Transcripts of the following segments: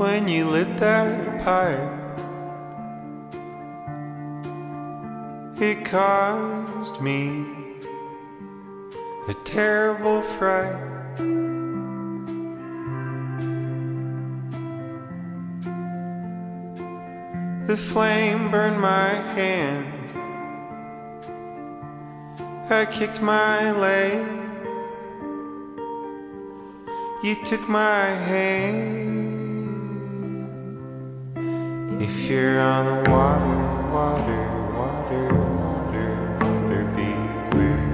when you lit that pipe. It caused me a terrible fright. The flame burned my hand. I kicked my leg. You took my hand. If you're on the water, water, water, water, water, beware.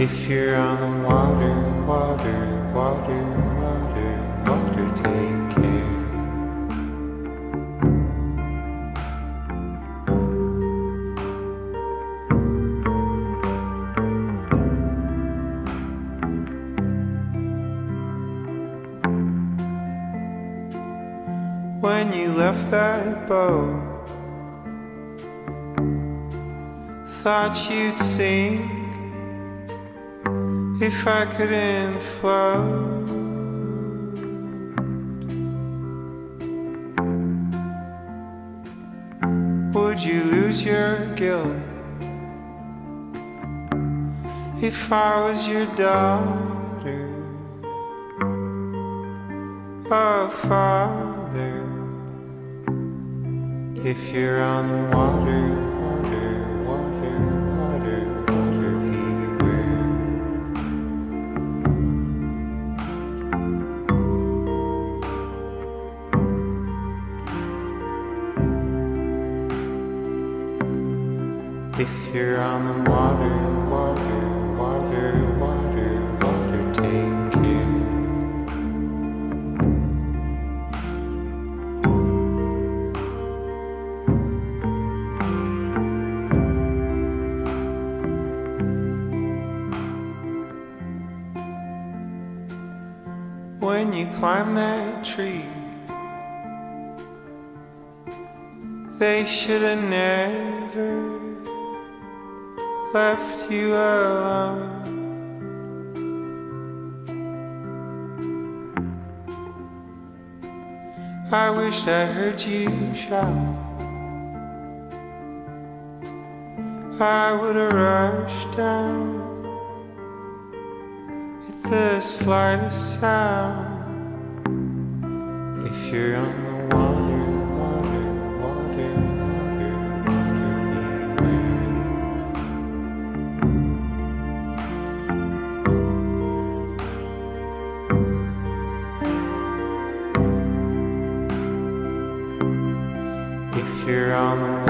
If you're on the water, water, water, When you left that boat, thought you'd sink if I couldn't float. Would you lose your guilt if I was your daughter? Oh, father, if you're on the water, water, water, water, water, beware. If you're on the water, water, When you climb that tree, they should have never left you alone. I wish I heard you shout. I would have rushed down the slightest sound. If you're on the water, water, water, water, water, beware. If you're on the